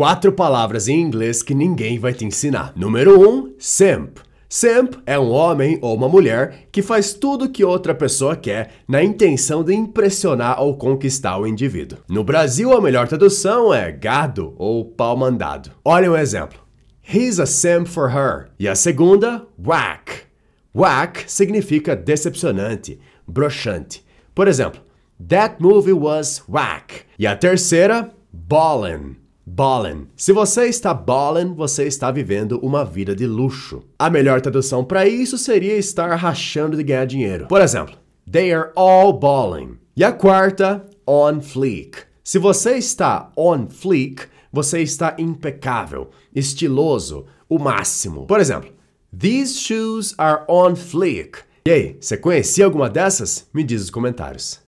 Quatro palavras em inglês que ninguém vai te ensinar. Número 1, um, simp. Simp é um homem ou uma mulher que faz tudo que outra pessoa quer na intenção de impressionar ou conquistar o indivíduo. No Brasil, a melhor tradução é gado ou pau mandado. Olha um exemplo. He's a simp for her. E a segunda, whack. Whack significa decepcionante, broxante. Por exemplo, that movie was whack. E a terceira, ballin'. Ballin'. Se você está ballin', você está vivendo uma vida de luxo. A melhor tradução para isso seria estar rachando de ganhar dinheiro. Por exemplo, they are all ballin'. E a quarta, on fleek. Se você está on fleek, você está impecável, estiloso, o máximo. Por exemplo, these shoes are on fleek. E aí, você conhecia alguma dessas? Me diz nos comentários.